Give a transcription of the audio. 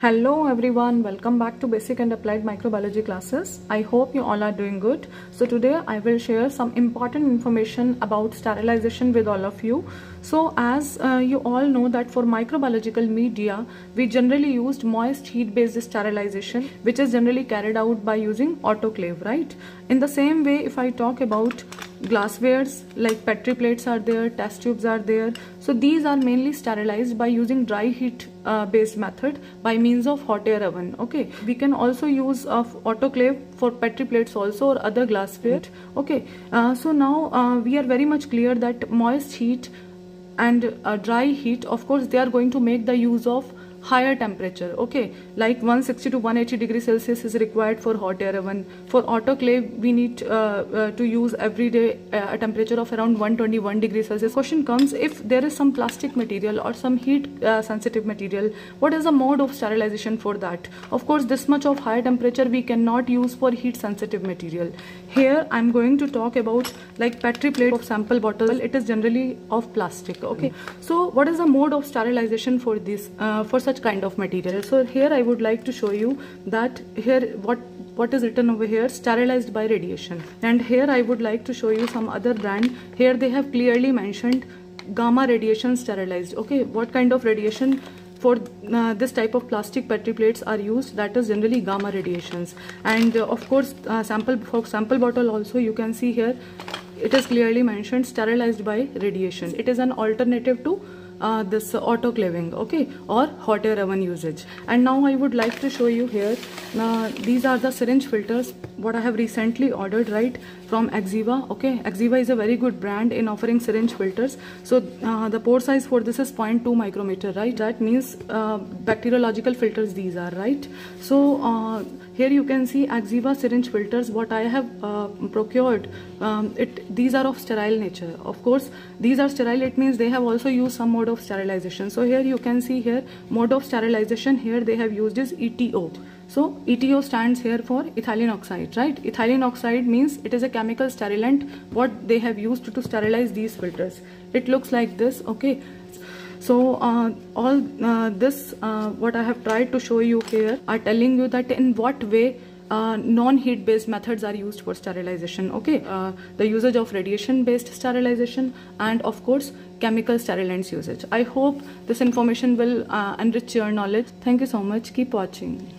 Hello everyone, welcome back to basic and applied microbiology classes. I hope you all are doing good. So today I will share some important information about sterilization with all of you. So as uh, you all know that for microbiological media, we generally used moist heat based sterilization which is generally carried out by using autoclave, right? In the same way, if I talk about glasswares like petri plates are there, test tubes are there. So these are mainly sterilized by using dry heat uh, based method by means of hot air oven okay we can also use of autoclave for petri plates also or other glassware okay uh, so now uh, we are very much clear that moist heat and uh, dry heat of course they are going to make the use of higher temperature. Okay like 160 to 180 degree celsius is required for hot air oven. For autoclave we need uh, uh, to use every day uh, a temperature of around 121 degree celsius. Question comes if there is some plastic material or some heat uh, sensitive material what is the mode of sterilization for that? Of course this much of high temperature we cannot use for heat sensitive material. Here i'm going to talk about like petri plate of sample bottle. It is generally of plastic okay? So what is the mode of sterilization for this uh, for such kind of material. So here i would like to show you that here what what is written over here sterilized by radiation. And here i would like to show you some other brand. Here they have clearly mentioned gamma radiation sterilized. Okay what kind of radiation? For uh, this type of plastic petri plates are used that is generally gamma radiations. And uh, of course uh, sample for sample bottle also you can see here it is clearly mentioned sterilized by radiation. It is an alternative to uh, this autoclaving okay or hot air oven usage. And now I would like to show you here uh, these are the syringe filters what I have recently ordered right from Axiva okay. Axiva is a very good brand in offering syringe filters. So uh, the pore size for this is 0.2 micrometer right? That means uh, bacteriological filters these are right? So uh, here you can see Axiva syringe filters what I have uh, procured. Um, it these are of sterile nature. Of course these are sterile it means they have also used some mode of sterilization. So here you can see here mode of sterilization here they have used is ETO so ETO stands here for ethylene oxide right? Ethylene oxide means it is a chemical sterilant what they have used to sterilize these filters. It looks like this okay? So uh, all uh, this uh, what I have tried to show you here are telling you that in what way uh, non-heat based methods are used for sterilization okay? Uh, the usage of radiation based sterilization and of course chemical sterilants usage. I hope this information will uh, enrich your knowledge. Thank you so much. Keep watching